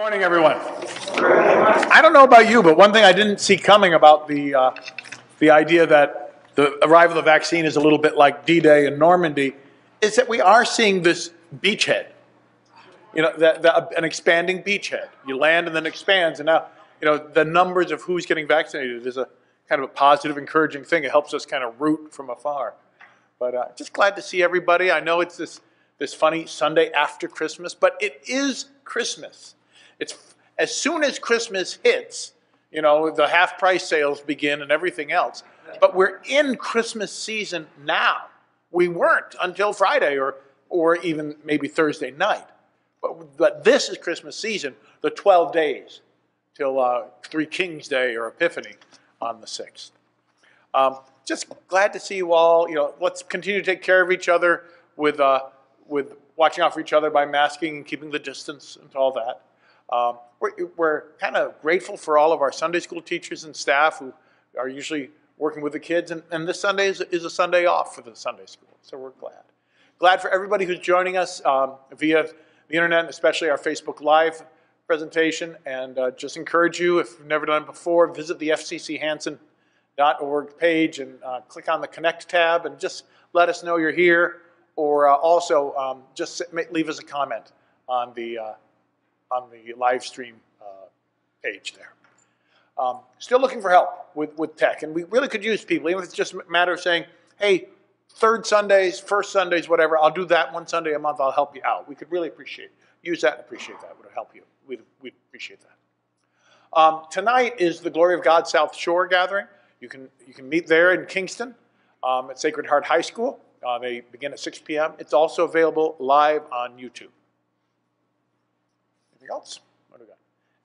morning, everyone. I don't know about you, but one thing I didn't see coming about the, uh, the idea that the arrival of the vaccine is a little bit like D-Day in Normandy is that we are seeing this beachhead. You know, an expanding beachhead. You land and then expands, and now, you know, the numbers of who's getting vaccinated is a kind of a positive, encouraging thing. It helps us kind of root from afar. But uh, just glad to see everybody. I know it's this, this funny Sunday after Christmas, but it is Christmas. It's as soon as Christmas hits, you know, the half price sales begin and everything else. But we're in Christmas season now. We weren't until Friday or, or even maybe Thursday night. But, but this is Christmas season, the 12 days till uh, Three Kings Day or Epiphany on the 6th. Um, just glad to see you all. You know, let's continue to take care of each other with, uh, with watching out for each other by masking and keeping the distance and all that. Um, we're, we're kind of grateful for all of our Sunday school teachers and staff who are usually working with the kids, and, and this Sunday is, is, a Sunday off for the Sunday school, so we're glad. Glad for everybody who's joining us um, via the internet, especially our Facebook Live presentation, and uh, just encourage you, if you've never done it before, visit the fcchanson.org page and uh, click on the Connect tab and just let us know you're here, or uh, also um, just leave us a comment on the uh, on the live stream uh, page there. Um, still looking for help with, with tech, and we really could use people, even if it's just a matter of saying, hey, third Sundays, first Sundays, whatever, I'll do that one Sunday a month, I'll help you out. We could really appreciate, use that and appreciate that, It would help you. We'd, we'd appreciate that. Um, tonight is the Glory of God South Shore gathering. You can, you can meet there in Kingston um, at Sacred Heart High School. Uh, they begin at 6 p.m. It's also available live on YouTube else?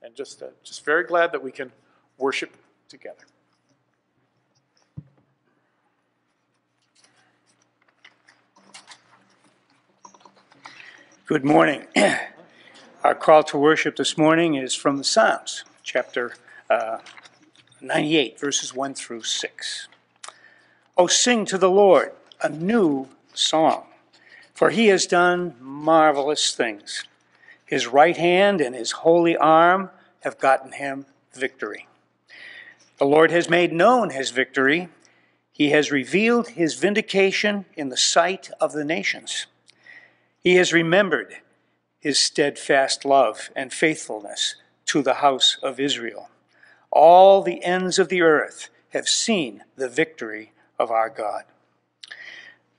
And just, uh, just very glad that we can worship together. Good morning. Our call to worship this morning is from the Psalms, chapter uh, 98, verses 1 through 6. Oh, sing to the Lord a new song, for he has done marvelous things. His right hand and his holy arm have gotten him victory. The Lord has made known his victory. He has revealed his vindication in the sight of the nations. He has remembered his steadfast love and faithfulness to the house of Israel. All the ends of the earth have seen the victory of our God.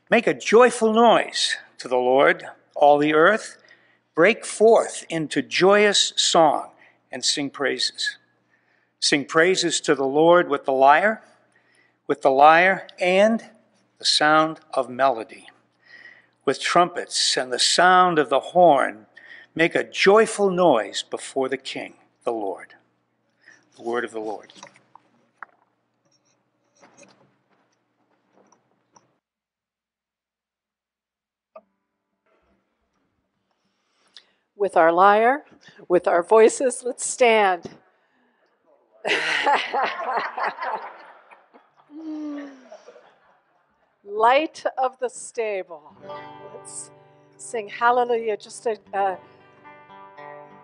Make a joyful noise to the Lord, all the earth break forth into joyous song and sing praises. Sing praises to the Lord with the lyre, with the lyre and the sound of melody. With trumpets and the sound of the horn, make a joyful noise before the King, the Lord. The word of the Lord. With our lyre, with our voices. Let's stand. Light of the stable. Let's sing hallelujah. Just a, a,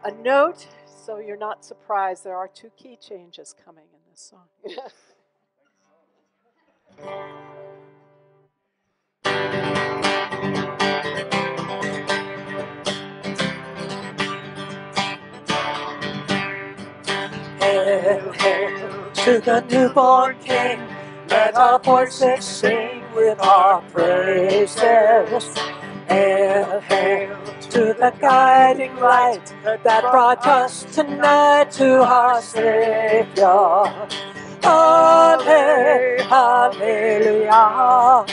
a note so you're not surprised. There are two key changes coming in this song. Hail, to the newborn King. Let our voices sing with our praises. Hail, hail to the guiding light that brought us tonight to our Savior. Hallelujah, hallelujah,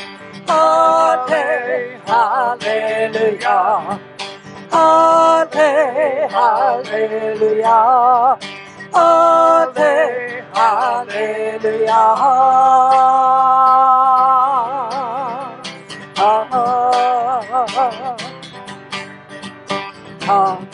hallelujah, hallelujah. Alleluia. Hallelujah. Come.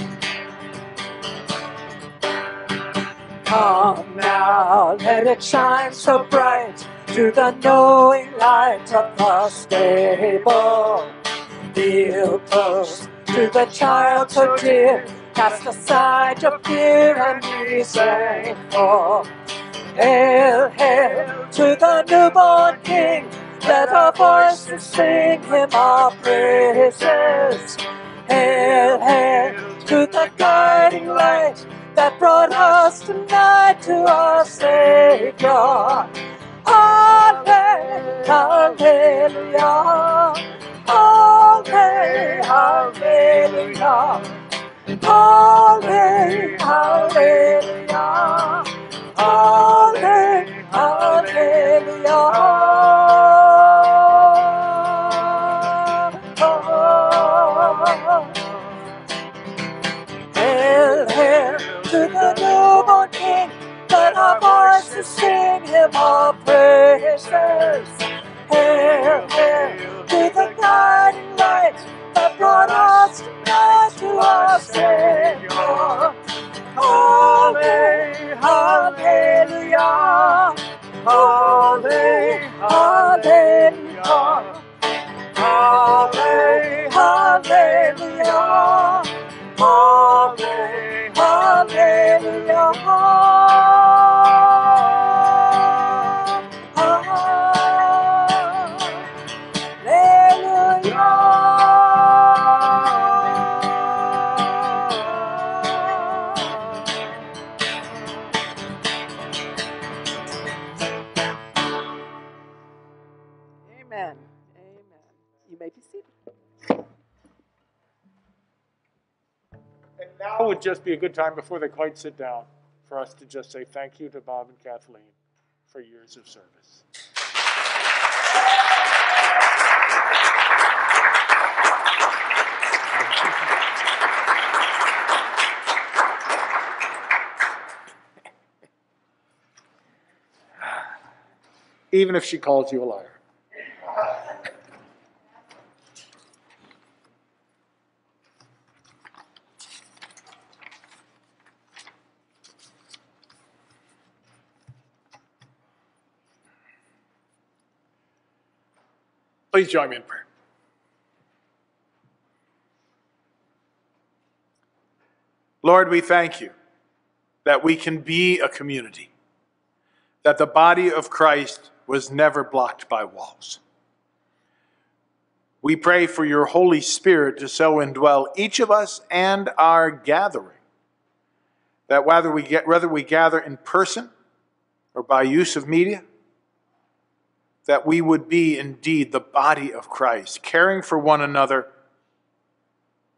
Now, let it shine so bright through the knowing light of the stable. Feel close to the child so dear cast aside your fear and be thankful. Oh, hail, hail to the newborn King. Let our voices sing him our praises. Hail, hail to the guiding light that brought us tonight to our Savior. Alleluia, hallelujah, hallelujah, hallelujah, hallelujah, hallelujah. Hail, to the newborn King. Let our voices sing him our praises. Hail, hail to the guiding light that brought us tonight to our Savior. Hallelujah, hallelujah, hallelujah, hallelujah, hallelujah. Hallelujah, hallelujah. Just be a good time before they quite sit down for us to just say thank you to Bob and Kathleen for years of service. Even if she calls you a liar. Please join me in prayer. Lord, we thank you that we can be a community, that the body of Christ was never blocked by walls. We pray for your Holy Spirit to so indwell each of us and our gathering, that whether we, get, whether we gather in person or by use of media, that we would be indeed the body of Christ, caring for one another,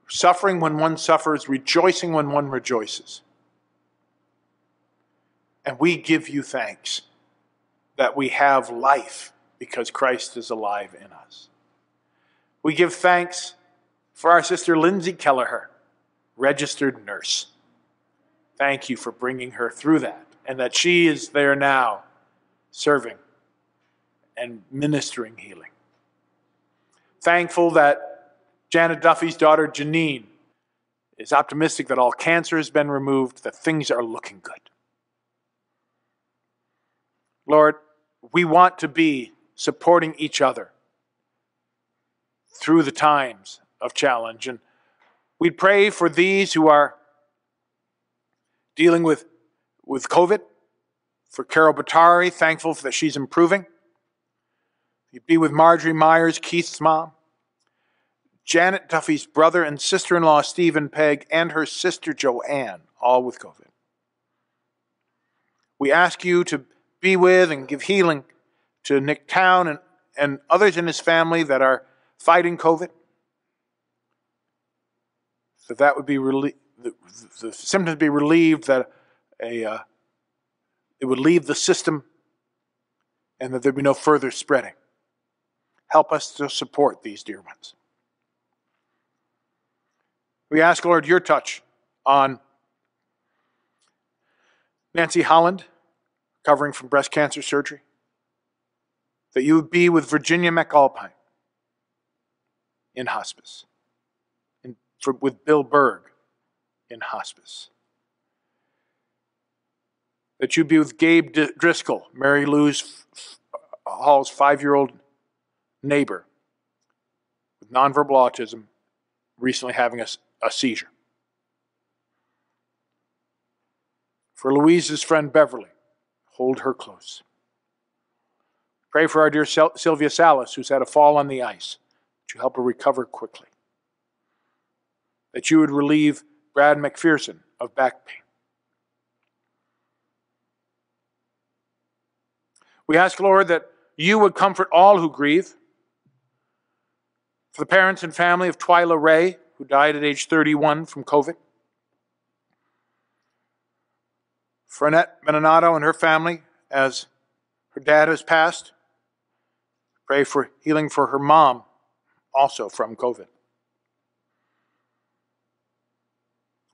suffering when one suffers, rejoicing when one rejoices. And we give you thanks that we have life because Christ is alive in us. We give thanks for our sister Lindsay Kelleher, registered nurse. Thank you for bringing her through that and that she is there now serving and ministering healing. Thankful that Janet Duffy's daughter Janine is optimistic that all cancer has been removed, that things are looking good. Lord, we want to be supporting each other through the times of challenge. And we pray for these who are dealing with, with COVID, for Carol Batari, thankful that she's improving. You be with Marjorie Myers, Keith's mom, Janet Duffy's brother and sister in law, Stephen Pegg, and her sister Joanne, all with COVID. We ask you to be with and give healing to Nick Town and, and others in his family that are fighting COVID. So that would be relie- the, the symptoms be relieved, that a, uh, it would leave the system and that there'd be no further spreading. Help us to support these dear ones. We ask, Lord, your touch on Nancy Holland, recovering from breast cancer surgery, that you would be with Virginia McAlpine in hospice, and for, with Bill Berg in hospice. That you be with Gabe Driscoll, Mary Lou's Hall's five year old neighbor with nonverbal autism, recently having a, a seizure. For Louise's friend Beverly, hold her close. Pray for our dear Sylvia Salas, who's had a fall on the ice, you help her recover quickly. That you would relieve Brad McPherson of back pain. We ask, Lord, that you would comfort all who grieve. For the parents and family of Twyla Ray, who died at age 31 from COVID. For Annette Benato and her family, as her dad has passed. Pray for healing for her mom, also from COVID.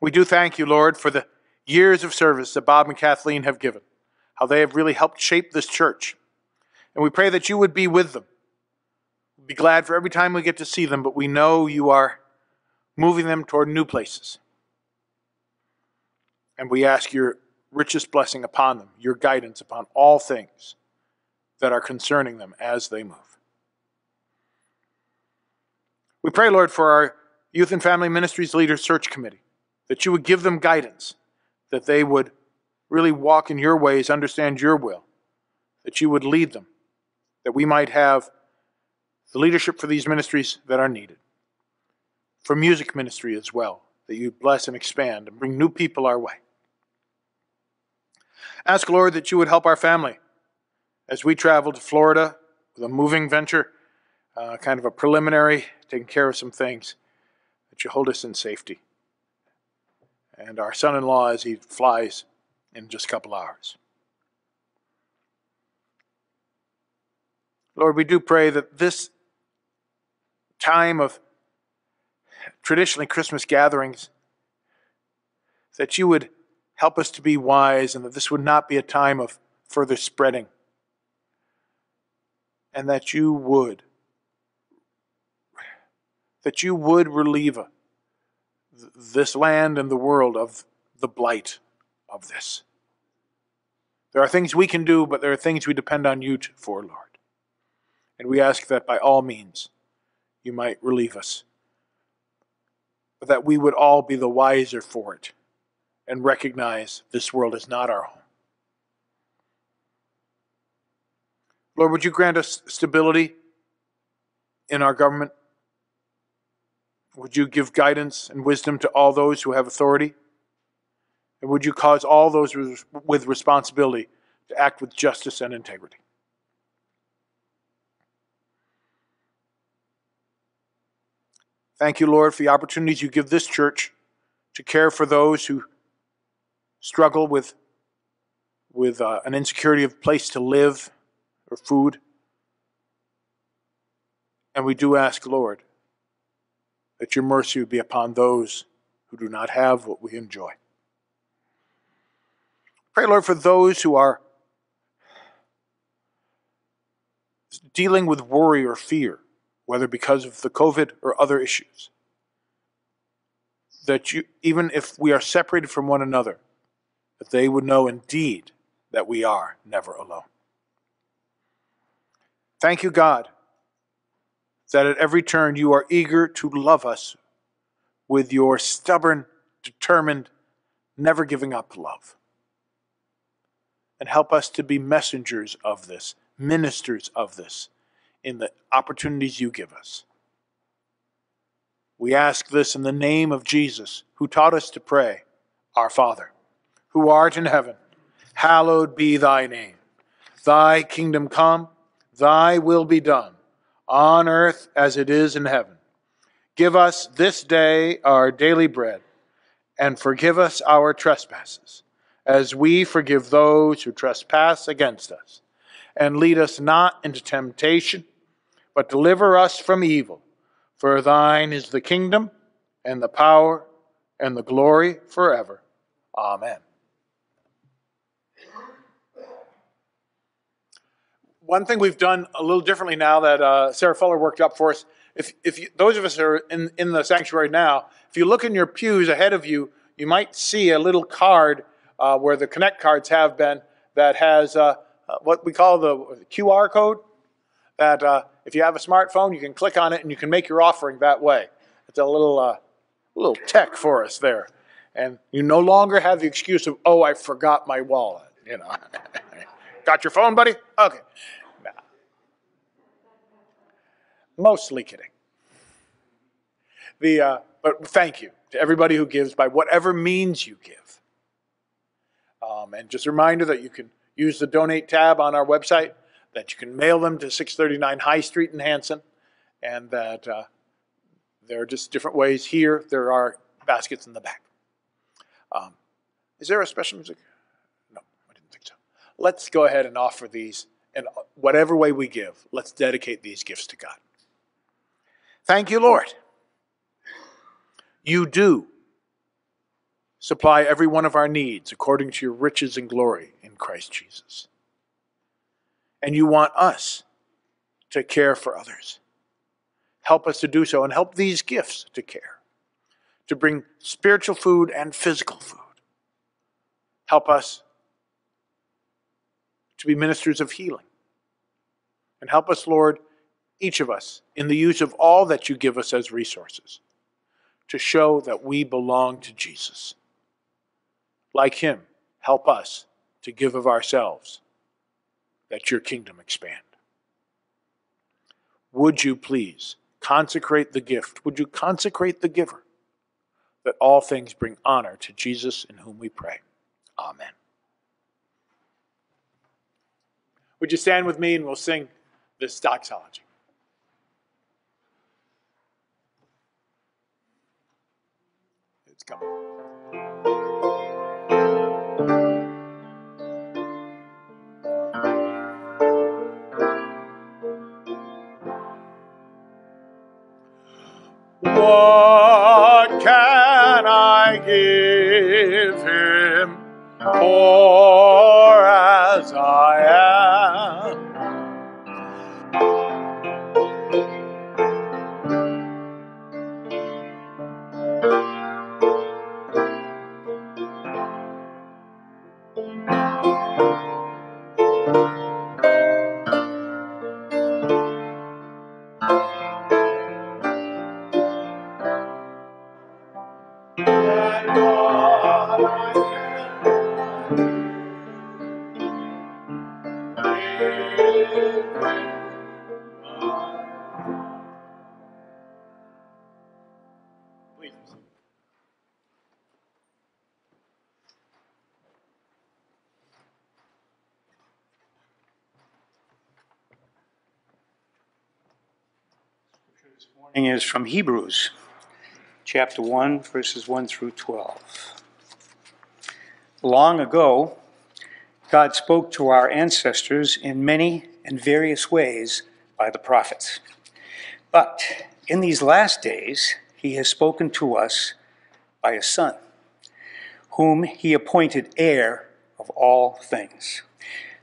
We do thank you, Lord, for the years of service that Bob and Kathleen have given, how they have really helped shape this church. And we pray that you would be with them. Be glad for every time we get to see them, but we know you are moving them toward new places. And we ask your richest blessing upon them, your guidance upon all things that are concerning them as they move. We pray, Lord, for our Youth and Family Ministries Leaders Search Committee, that you would give them guidance, that they would really walk in your ways, understand your will, that you would lead them, that we might have the leadership for these ministries that are needed for music ministry as well, that you bless and expand and bring new people our way. Ask, Lord, that you would help our family as we travel to Florida with a moving venture, uh, kind of a preliminary, taking care of some things, that you hold us in safety. And our son in law as he flies in just a couple hours. Lord, we do pray that this time of traditionally Christmas gatherings, that you would help us to be wise and that this would not be a time of further spreading. And that you would, that you would relieve this land and the world of the blight of this. There are things we can do, but there are things we depend on you for, Lord. And we ask that by all means you might relieve us but that we would all be the wiser for it and recognize this world is not our home. Lord, would you grant us stability in our government? Would you give guidance and wisdom to all those who have authority? And would you cause all those with responsibility to act with justice and integrity? Thank you, Lord, for the opportunities you give this church to care for those who struggle with, with uh, an insecurity of place to live or food. And we do ask, Lord, that your mercy would be upon those who do not have what we enjoy. Pray, Lord, for those who are dealing with worry or fear whether because of the COVID or other issues. That you, even if we are separated from one another, that they would know indeed that we are never alone. Thank you, God, that at every turn you are eager to love us with your stubborn, determined, never giving up love. And help us to be messengers of this, ministers of this, in the opportunities you give us. We ask this in the name of Jesus, who taught us to pray, Our Father, who art in heaven, hallowed be thy name. Thy kingdom come, thy will be done, on earth as it is in heaven. Give us this day our daily bread, and forgive us our trespasses, as we forgive those who trespass against us. And lead us not into temptation but deliver us from evil. For thine is the kingdom, and the power, and the glory forever. Amen. One thing we've done a little differently now that uh, Sarah Fuller worked up for us, if, if you, those of us are in, in the sanctuary now, if you look in your pews ahead of you, you might see a little card uh, where the Connect cards have been that has uh, what we call the QR code that uh, if you have a smartphone, you can click on it and you can make your offering that way. It's a little, uh, little tech for us there. And you no longer have the excuse of, oh, I forgot my wallet. You know, got your phone, buddy? Okay. Nah. Mostly kidding. The, uh, but thank you to everybody who gives by whatever means you give. Um, and just a reminder that you can use the donate tab on our website, that you can mail them to 639 High Street in Hanson, and that uh, there are just different ways here. There are baskets in the back. Um, is there a special music? No, I didn't think so. Let's go ahead and offer these, and whatever way we give, let's dedicate these gifts to God. Thank you, Lord. You do supply every one of our needs according to your riches and glory in Christ Jesus. And you want us to care for others. Help us to do so and help these gifts to care, to bring spiritual food and physical food. Help us to be ministers of healing. And help us, Lord, each of us, in the use of all that you give us as resources, to show that we belong to Jesus. Like him, help us to give of ourselves, that your kingdom expand. Would you please consecrate the gift? Would you consecrate the giver? That all things bring honor to Jesus in whom we pray. Amen. Would you stand with me and we'll sing this doxology? It's coming. What can I give him, poor is from Hebrews, chapter 1, verses 1 through 12. Long ago, God spoke to our ancestors in many and various ways by the prophets. But in these last days, he has spoken to us by a Son, whom he appointed heir of all things,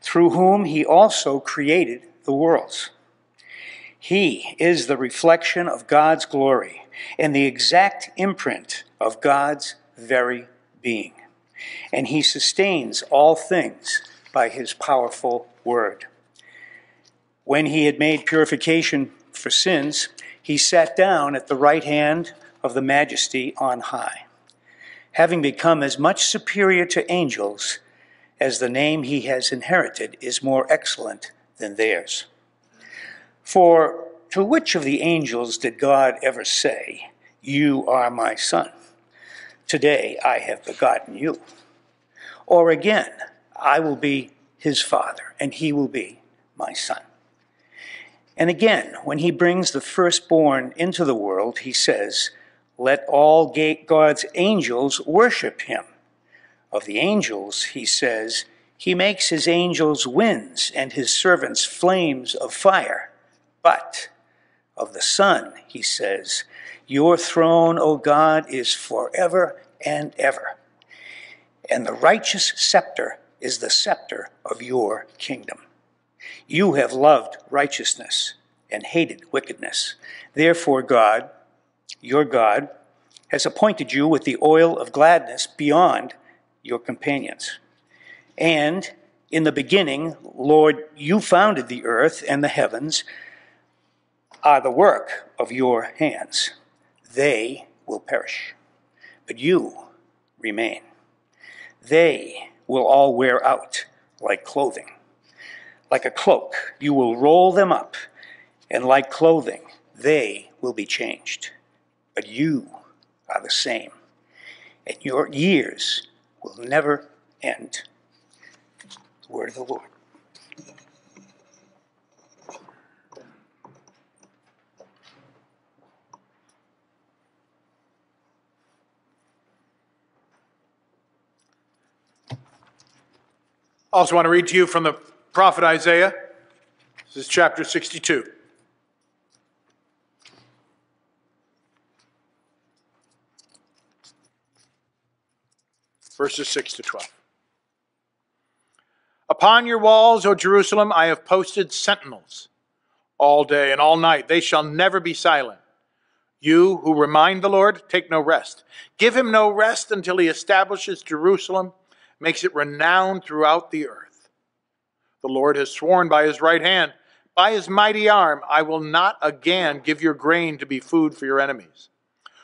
through whom he also created the worlds. He is the reflection of God's glory and the exact imprint of God's very being. And he sustains all things by his powerful word. When he had made purification for sins, he sat down at the right hand of the majesty on high, having become as much superior to angels as the name he has inherited is more excellent than theirs. For to which of the angels did God ever say, You are my son? Today I have begotten you. Or again, I will be his father, and he will be my son. And again, when he brings the firstborn into the world, he says, Let all God's angels worship him. Of the angels, he says, He makes his angels winds and his servants flames of fire. But of the Son, he says, Your throne, O God, is forever and ever. And the righteous scepter is the scepter of your kingdom. You have loved righteousness and hated wickedness. Therefore, God, your God, has appointed you with the oil of gladness beyond your companions. And in the beginning, Lord, you founded the earth and the heavens are the work of your hands. They will perish, but you remain. They will all wear out like clothing. Like a cloak, you will roll them up, and like clothing, they will be changed. But you are the same, and your years will never end. The word of the Lord. I also want to read to you from the prophet Isaiah. This is chapter 62. Verses 6 to 12. Upon your walls, O Jerusalem, I have posted sentinels all day and all night. They shall never be silent. You who remind the Lord, take no rest. Give him no rest until he establishes Jerusalem makes it renowned throughout the earth. The Lord has sworn by his right hand, by his mighty arm, I will not again give your grain to be food for your enemies.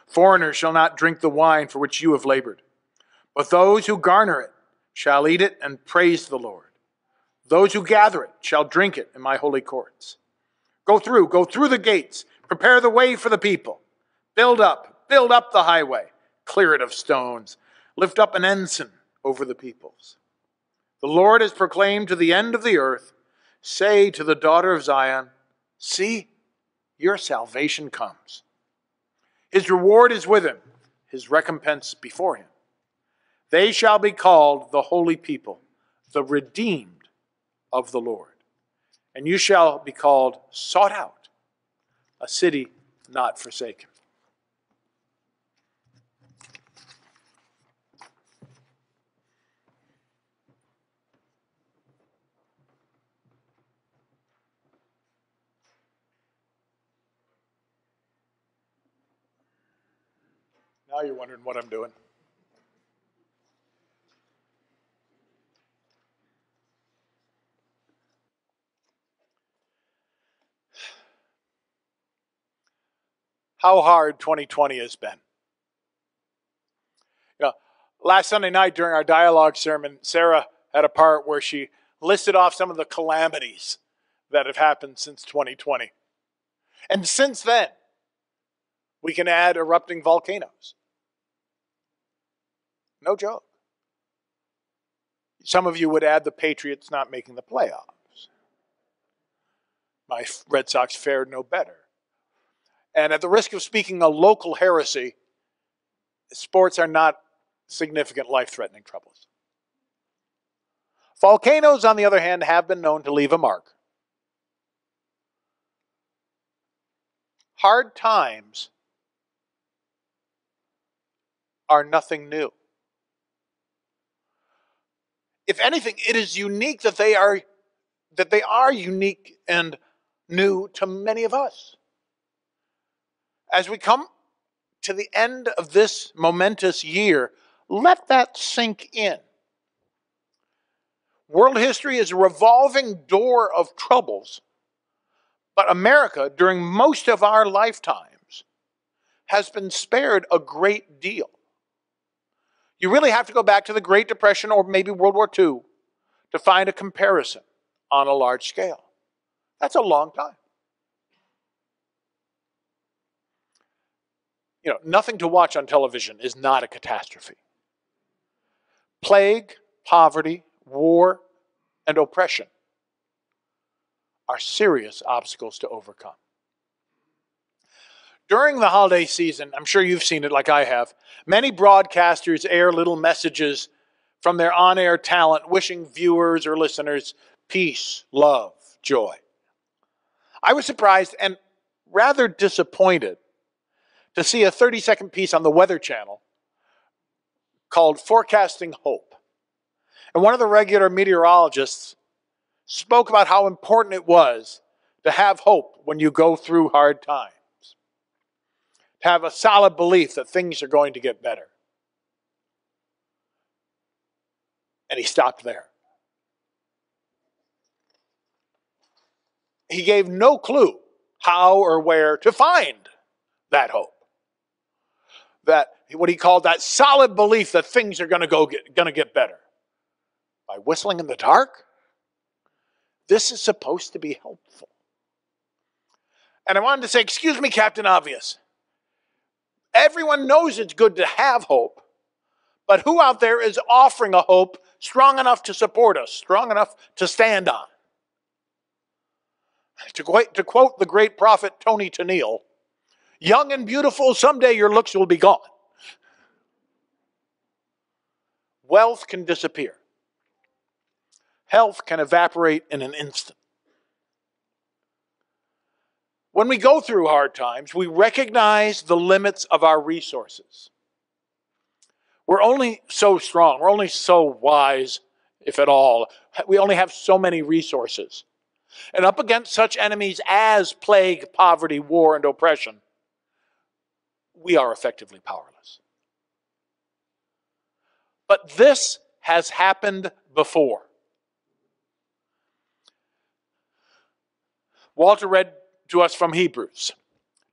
Foreigners shall not drink the wine for which you have labored, but those who garner it shall eat it and praise the Lord. Those who gather it shall drink it in my holy courts. Go through, go through the gates, prepare the way for the people. Build up, build up the highway, clear it of stones, lift up an ensign over the peoples. The Lord has proclaimed to the end of the earth, Say to the daughter of Zion, See, your salvation comes. His reward is with him, his recompense before him. They shall be called the holy people, the redeemed of the Lord. And you shall be called sought out, a city not forsaken. Now you're wondering what I'm doing. How hard 2020 has been. You know, last Sunday night during our dialogue sermon, Sarah had a part where she listed off some of the calamities that have happened since 2020. And since then, we can add erupting volcanoes. No joke. Some of you would add the Patriots not making the playoffs. My Red Sox fared no better. And at the risk of speaking a local heresy, sports are not significant life threatening troubles. Volcanoes, on the other hand, have been known to leave a mark. Hard times are nothing new. If anything, it is unique that they are that they are unique and new to many of us. As we come to the end of this momentous year, let that sink in. World history is a revolving door of troubles, but America, during most of our lifetimes, has been spared a great deal. You really have to go back to the Great Depression or maybe World War II to find a comparison on a large scale. That's a long time. You know, nothing to watch on television is not a catastrophe. Plague, poverty, war, and oppression are serious obstacles to overcome. During the holiday season, I'm sure you've seen it like I have, many broadcasters air little messages from their on air talent wishing viewers or listeners peace, love, joy. I was surprised and rather disappointed to see a 30 second piece on the Weather Channel called Forecasting Hope. And one of the regular meteorologists spoke about how important it was to have hope when you go through hard times have a solid belief that things are going to get better. And he stopped there. He gave no clue how or where to find that hope. That what he called that solid belief that things are going to go get, going to get better by whistling in the dark. This is supposed to be helpful. And I wanted to say, excuse me, Captain Obvious. Everyone knows it's good to have hope, but who out there is offering a hope strong enough to support us, strong enough to stand on? To quote, to quote the great prophet Tony Tennille, young and beautiful, someday your looks will be gone. Wealth can disappear. Health can evaporate in an instant. When we go through hard times, we recognize the limits of our resources. We're only so strong, we're only so wise, if at all. We only have so many resources. And up against such enemies as plague, poverty, war, and oppression, we are effectively powerless. But this has happened before. Walter read to us from Hebrews.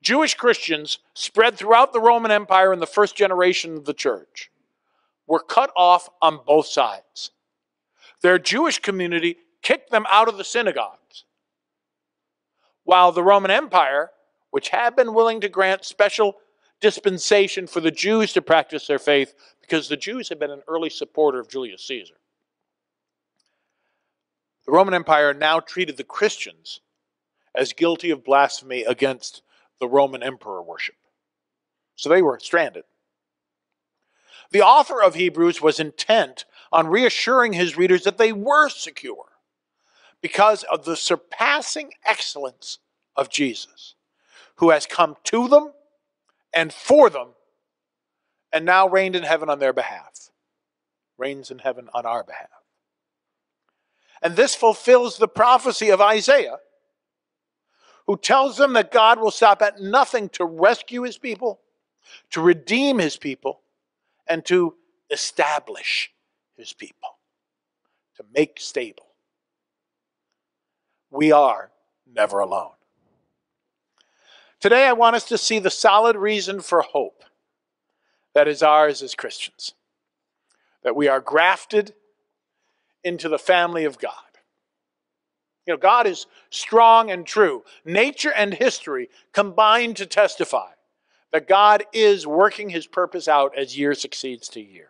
Jewish Christians spread throughout the Roman Empire in the first generation of the church were cut off on both sides. Their Jewish community kicked them out of the synagogues, while the Roman Empire, which had been willing to grant special dispensation for the Jews to practice their faith, because the Jews had been an early supporter of Julius Caesar. The Roman Empire now treated the Christians as guilty of blasphemy against the Roman emperor worship. So they were stranded. The author of Hebrews was intent on reassuring his readers that they were secure because of the surpassing excellence of Jesus, who has come to them and for them and now reigned in heaven on their behalf, reigns in heaven on our behalf. And this fulfills the prophecy of Isaiah, who tells them that God will stop at nothing to rescue his people, to redeem his people, and to establish his people, to make stable. We are never alone. Today, I want us to see the solid reason for hope that is ours as Christians that we are grafted into the family of God. You know, God is strong and true. Nature and history combine to testify that God is working his purpose out as year succeeds to year.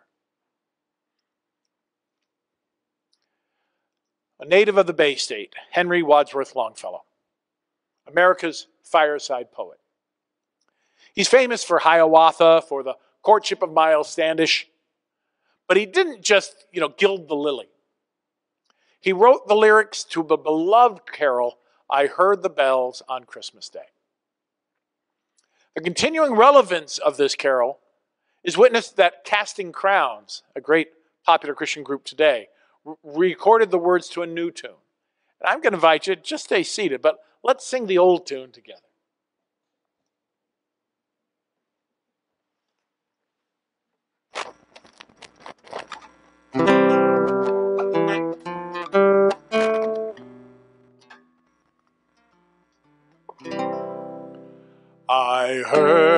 A native of the Bay State, Henry Wadsworth Longfellow, America's fireside poet. He's famous for Hiawatha, for the courtship of Miles Standish, but he didn't just, you know, gild the lily. He wrote the lyrics to the beloved carol, I Heard the Bells on Christmas Day. The continuing relevance of this carol is witnessed that Casting Crowns, a great popular Christian group today, recorded the words to a new tune. And I'm going to invite you, just stay seated, but let's sing the old tune together. Heard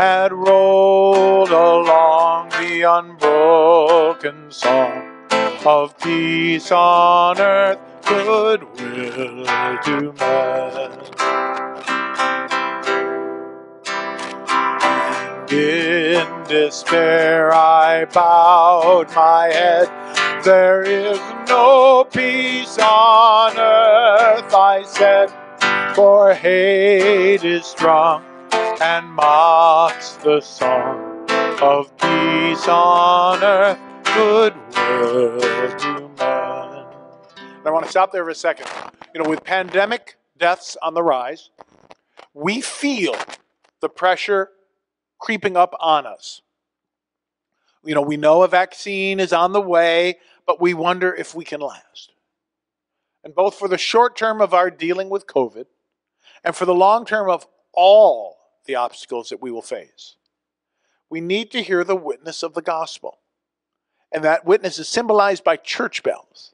had rolled along the unbroken song of peace on earth, goodwill to men. And in despair I bowed my head there is no peace on earth, I said, for hate is strong and mocks the song of peace on earth, goodwill to men. And I want to stop there for a second. You know, with pandemic deaths on the rise, we feel the pressure creeping up on us. You know, we know a vaccine is on the way, but we wonder if we can last. And both for the short term of our dealing with COVID and for the long term of all the obstacles that we will face, we need to hear the witness of the gospel. And that witness is symbolized by church bells.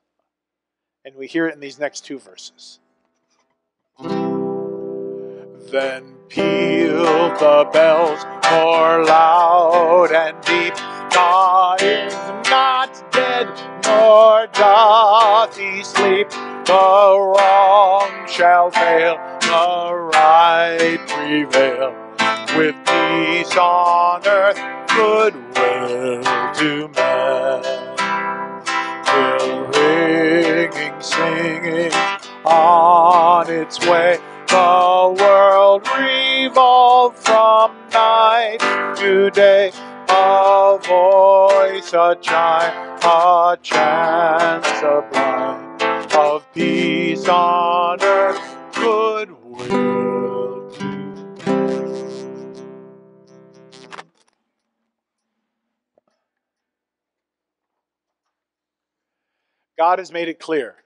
And we hear it in these next two verses. Then peal the bells more loud and deep. God is not dead, nor doth he sleep. The wrong shall fail, the right prevail. With peace on earth, goodwill to men. Till ringing, singing on its way, the world revolve from night to day. A voice, a chime, a chant sublime of peace on earth. God has made it clear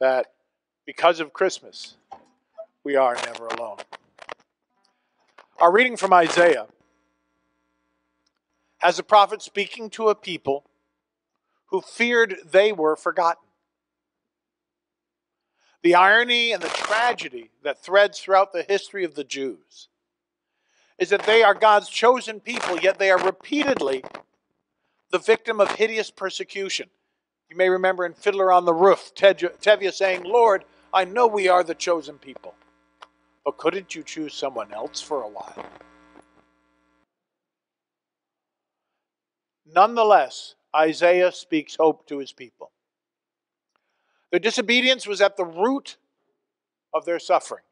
that because of Christmas, we are never alone. Our reading from Isaiah has a prophet speaking to a people who feared they were forgotten. The irony and the tragedy that threads throughout the history of the Jews is that they are God's chosen people, yet they are repeatedly the victim of hideous persecution. You may remember in Fiddler on the Roof, Tevye saying, Lord, I know we are the chosen people, but couldn't you choose someone else for a while? Nonetheless, Isaiah speaks hope to his people. Their disobedience was at the root of their suffering,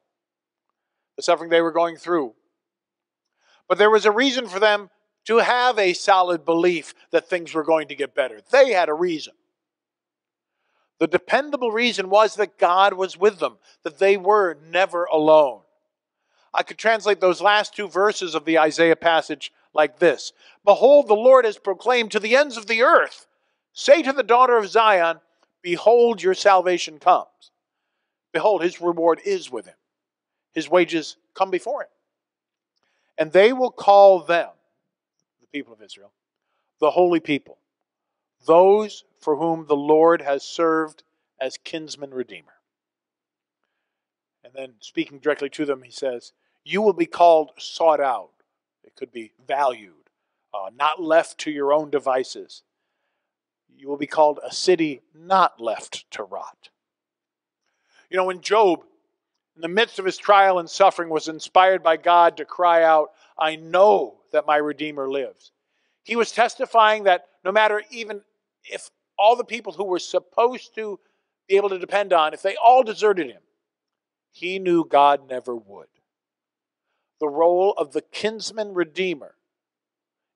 the suffering they were going through. But there was a reason for them to have a solid belief that things were going to get better. They had a reason. The dependable reason was that God was with them, that they were never alone. I could translate those last two verses of the Isaiah passage like this Behold, the Lord has proclaimed to the ends of the earth, say to the daughter of Zion, Behold, your salvation comes. Behold, his reward is with him, his wages come before him. And they will call them, the people of Israel, the holy people, those for whom the Lord has served as kinsman redeemer. And then speaking directly to them, he says, You will be called sought out. It could be valued, uh, not left to your own devices. You will be called a city not left to rot. You know, when Job, in the midst of his trial and suffering, was inspired by God to cry out, I know that my Redeemer lives. He was testifying that no matter even if all the people who were supposed to be able to depend on, if they all deserted him, he knew God never would. The role of the kinsman redeemer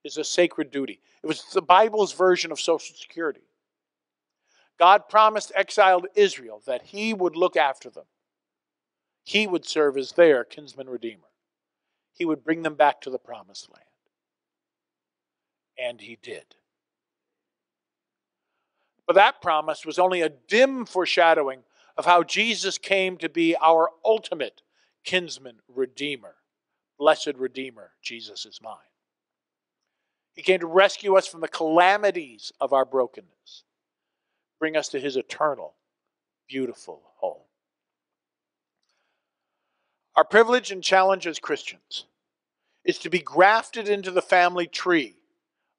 is a sacred duty. It was the Bible's version of Social Security. God promised exiled Israel that he would look after them. He would serve as their kinsman redeemer. He would bring them back to the promised land. And he did. But that promise was only a dim foreshadowing of how Jesus came to be our ultimate kinsman redeemer. Blessed Redeemer, Jesus is mine. He came to rescue us from the calamities of our brokenness, bring us to his eternal, beautiful home. Our privilege and challenge as Christians is to be grafted into the family tree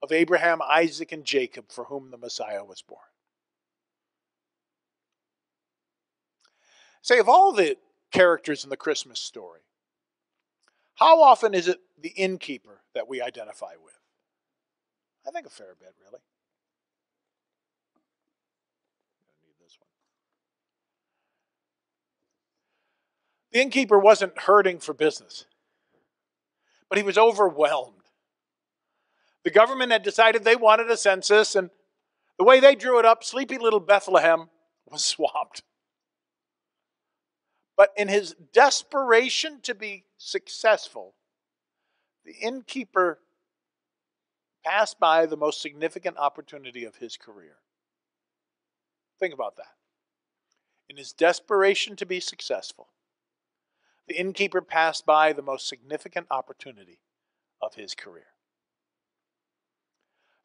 of Abraham, Isaac, and Jacob, for whom the Messiah was born. Say, of all the characters in the Christmas story, how often is it the innkeeper that we identify with? I think a fair bit, really. need this one. The innkeeper wasn't hurting for business, but he was overwhelmed. The government had decided they wanted a census, and the way they drew it up, sleepy little Bethlehem was swamped. But in his desperation to be successful, The innkeeper passed by the most significant opportunity of his career. Think about that. In his desperation to be successful, the innkeeper passed by the most significant opportunity of his career.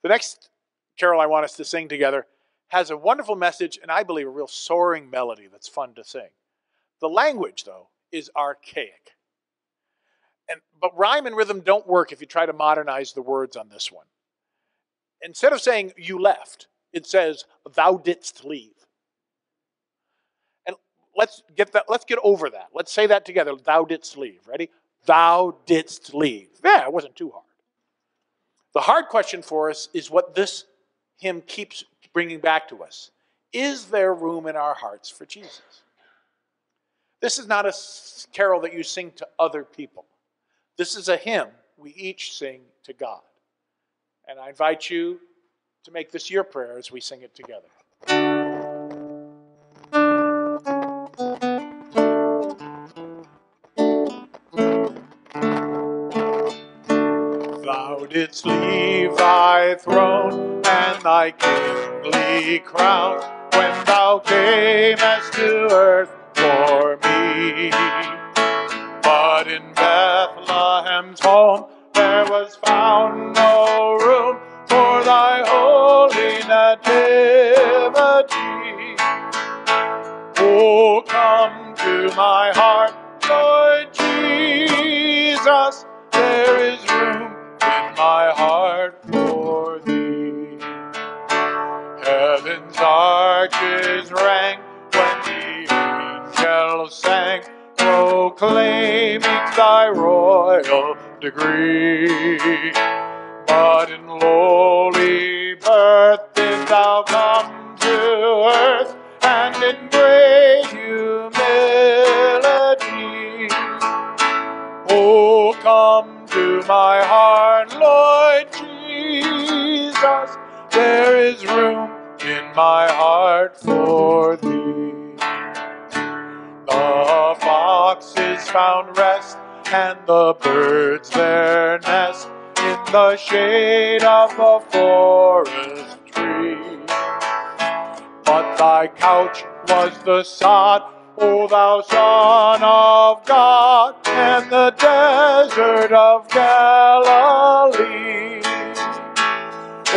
The next carol I want us to sing together has a wonderful message and I believe a real soaring melody that's fun to sing. The language, though, is archaic. And, but rhyme and rhythm don't work if you try to modernize the words on this one. Instead of saying you left, it says thou didst leave. And let's get that, let's get over that. Let's say that together. Thou didst leave. Ready? Thou didst leave. Yeah, it wasn't too hard. The hard question for us is what this hymn keeps bringing back to us. Is there room in our hearts for Jesus? This is not a carol that you sing to other people. This is a hymn we each sing to God. And I invite you to make this your prayer as we sing it together. Thou didst leave thy throne and thy kingly crown when thou camest to earth for me. Home there was found no room for thy holy nativity. Oh, come to my heart, Lord Jesus, there is room in my heart for thee. Heaven's arches rang when the angels sang, proclaiming thy royal degree. But in lowly birth did thou come to earth, and in great humility. Oh, come to my heart, Lord Jesus, there is room in my heart for thee. The fox is found and the birds their nest in the shade of the forest tree. But thy couch was the sod, O thou Son of God, and the desert of Galilee.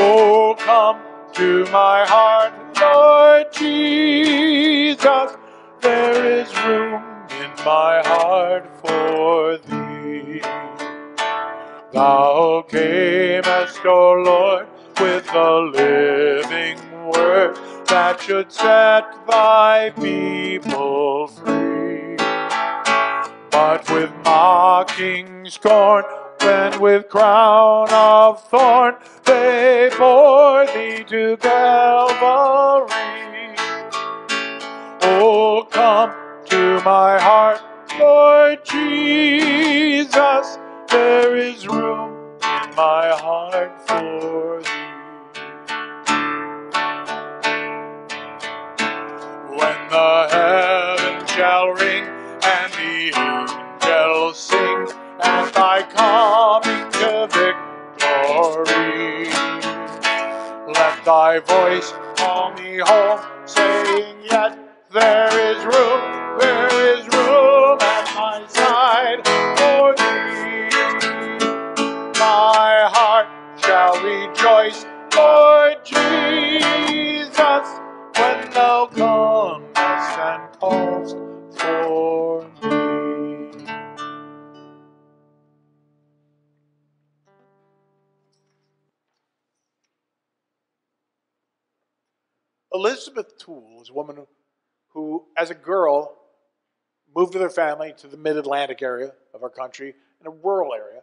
Oh, come to my heart, Lord Jesus, there is room in my heart for thee. Thou camest, O Lord, with the living word that should set thy people free. But with mocking scorn, when with crown of thorn they bore thee to Calvary. Oh, come to my heart, Lord Jesus, there is room in my heart for thee. When the heavens shall ring and the angels sing at thy coming to victory, let thy voice call me home, saying, Yet there is room, there is Elizabeth Toole is a woman who, as a girl, moved with her family to the mid Atlantic area of our country, in a rural area.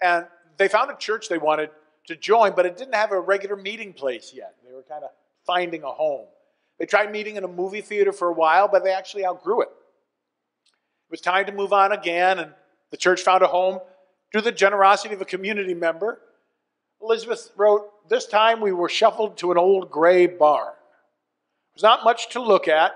And they found a church they wanted to join, but it didn't have a regular meeting place yet. They were kind of finding a home. They tried meeting in a movie theater for a while, but they actually outgrew it. It was time to move on again, and the church found a home through the generosity of a community member. Elizabeth wrote, This time we were shuffled to an old gray barn. There's not much to look at,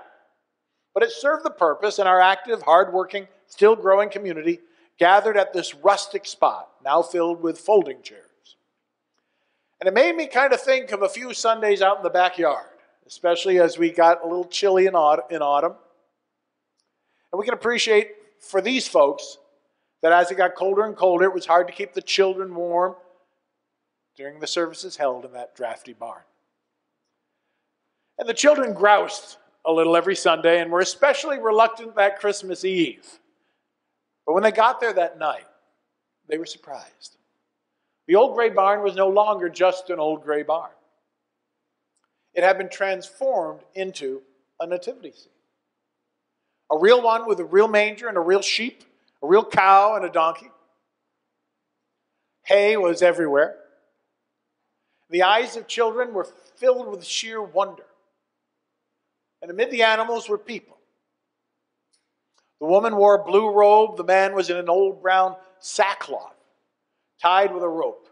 but it served the purpose in our active, hardworking, still growing community. gathered at this rustic spot, now filled with folding chairs. And it made me kind of think of a few Sundays out in the backyard, especially as we got a little chilly in autumn. And we can appreciate for these folks that as it got colder and colder, it was hard to keep the children warm during the services held in that drafty barn. And the children groused a little every Sunday and were especially reluctant that Christmas Eve. But when they got there that night, they were surprised. The old gray barn was no longer just an old gray barn, it had been transformed into a nativity scene. A real one with a real manger and a real sheep, a real cow and a donkey. Hay was everywhere. The eyes of children were filled with sheer wonder. And amid the animals were people. The woman wore a blue robe, the man was in an old brown sackcloth, tied with a rope.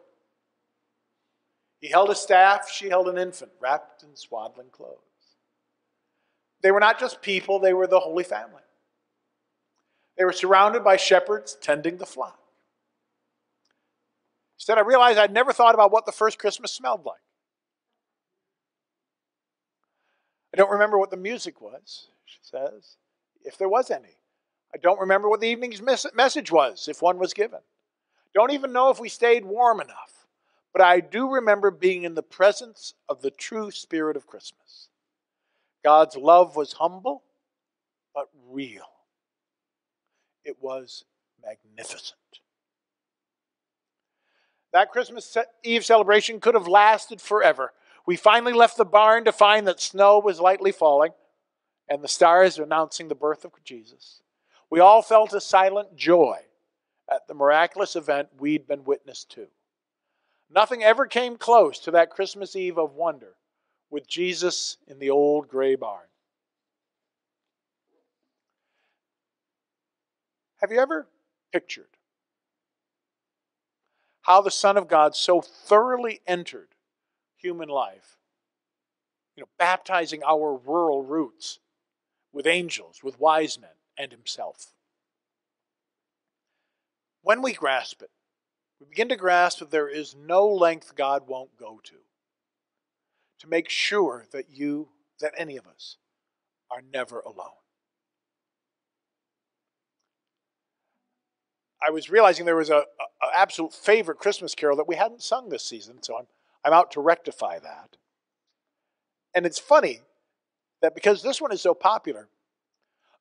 He held a staff, she held an infant, wrapped in swaddling clothes. They were not just people, they were the Holy Family. They were surrounded by shepherds tending the flock. Instead, I realized I'd never thought about what the first Christmas smelled like. I don't remember what the music was, she says, if there was any. I don't remember what the evening's message was, if one was given. Don't even know if we stayed warm enough. But I do remember being in the presence of the true spirit of Christmas. God's love was humble, but real. It was magnificent. That Christmas Eve celebration could have lasted forever. We finally left the barn to find that snow was lightly falling and the stars announcing the birth of Jesus. We all felt a silent joy at the miraculous event we'd been witness to. Nothing ever came close to that Christmas Eve of wonder with Jesus in the old gray barn. Have you ever pictured how the Son of God so thoroughly entered human life? You know, baptizing our rural roots with angels, with wise men, and himself. When we grasp it, we begin to grasp that there is no length God won't go to to make sure that you, that any of us, are never alone. I was realizing there was a, absolute favorite Christmas carol that we hadn't sung this season, so I'm I'm out to rectify that. And it's funny that because this one is so popular,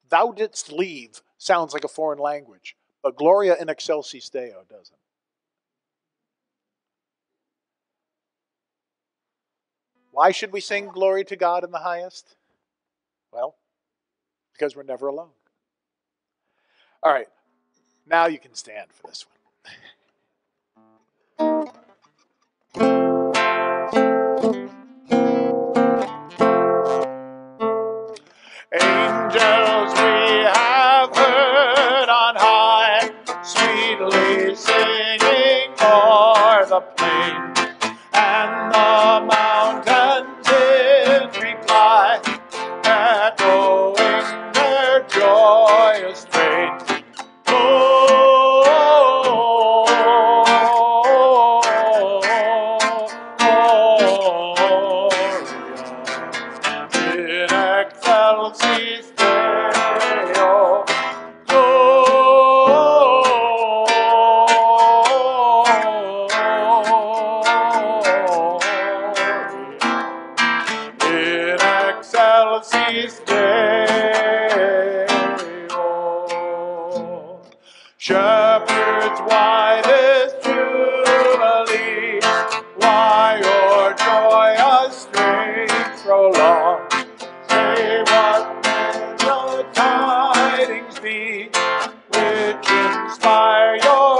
"Thou didst leave" sounds like a foreign language, but "Gloria in excelsis Deo" doesn't. Why should we sing glory to God in the highest? Well, because we're never alone. All right, now you can stand for this one. excelsis Deo.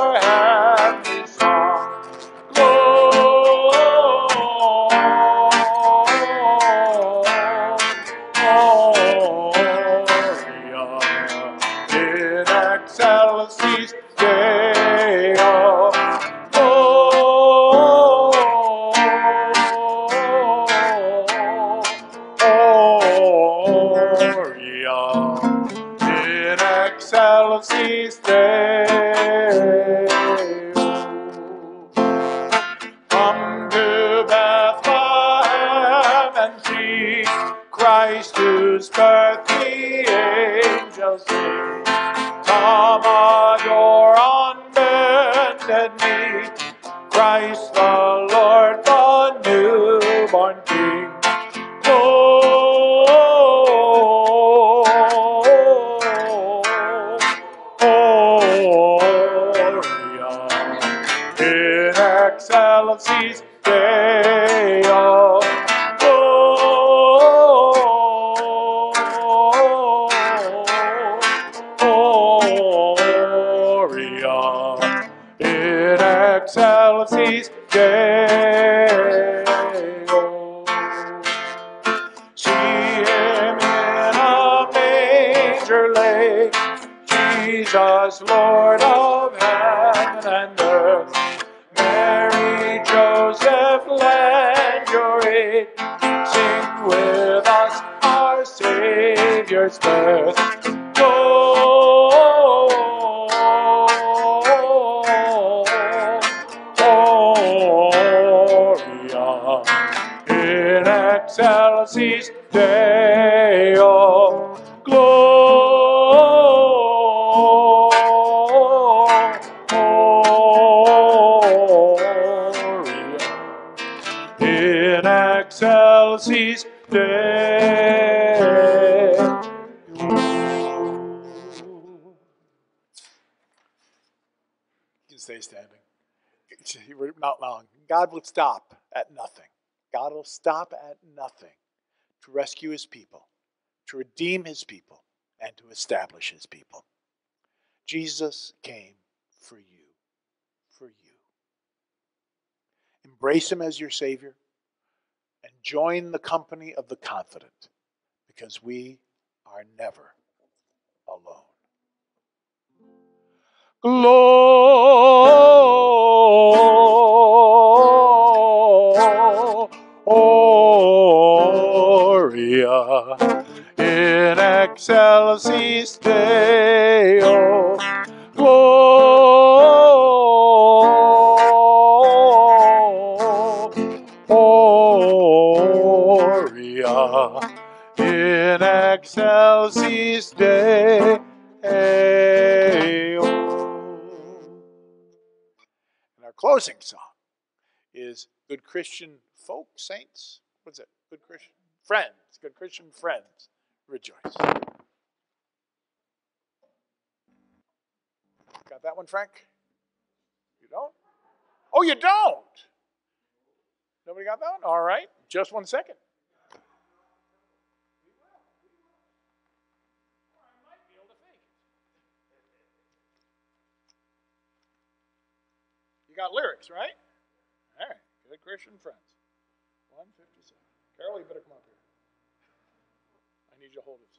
Savior's birth. God will stop at nothing. God will stop at nothing to rescue his people, to redeem his people, and to establish his people. Jesus came for you, for you. Embrace him as your Savior and join the company of the confident because we are never Gloria in excelsis Deo. Gloria in excelsis Deo. Our closing song is Good Christian Folk Saints. What's it? Good Christian Friends. Good Christian Friends. Rejoice. Got that one, Frank? You don't? Oh, you don't? Nobody got that one? All right. Just one second. You got lyrics, right? All right. Good Christian friends. 157. Carol, you better come up here. I need you to hold it.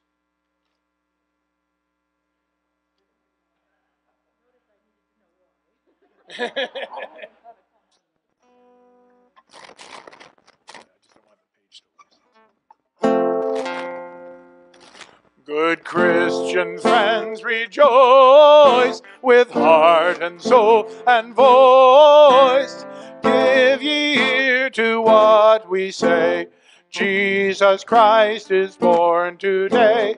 Good Christian friends, rejoice with heart and soul and voice. Give ye ear to what we say. Jesus Christ is born today.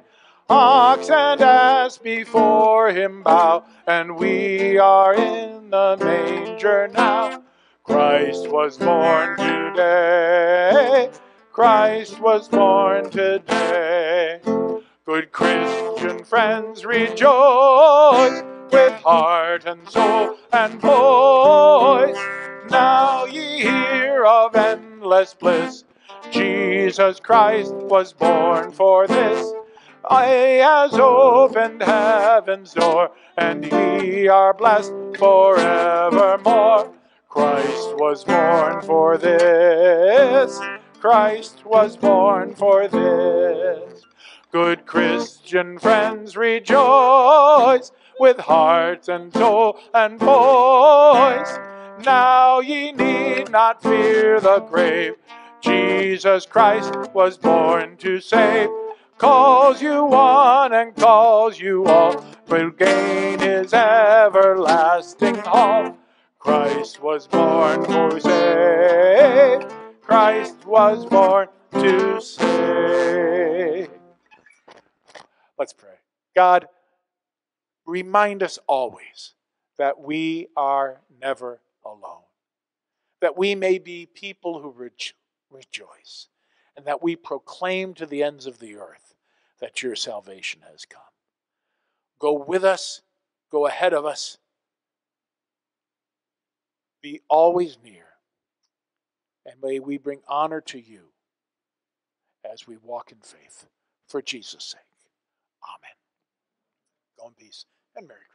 Ox and ass before him bow, and we are in the manger now. Christ was born today. Christ was born today. Good Christian friends, rejoice with heart and soul and voice. Now ye hear of endless bliss. Jesus Christ was born for this. I has opened heaven's door, and ye are blessed forevermore. Christ was born for this. Christ was born for this. Good Christian friends, rejoice with heart and soul and voice. Now ye need not fear the grave. Jesus Christ was born to save. Calls you one and calls you all, will gain his everlasting hall. Christ was born to save. Christ was born to save. God, remind us always that we are never alone. That we may be people who rejo- rejoice, and that we proclaim to the ends of the earth that your salvation has come. Go with us, go ahead of us, be always near, and may we bring honor to you as we walk in faith for Jesus' sake. Amen. Go in peace and Merry Christmas.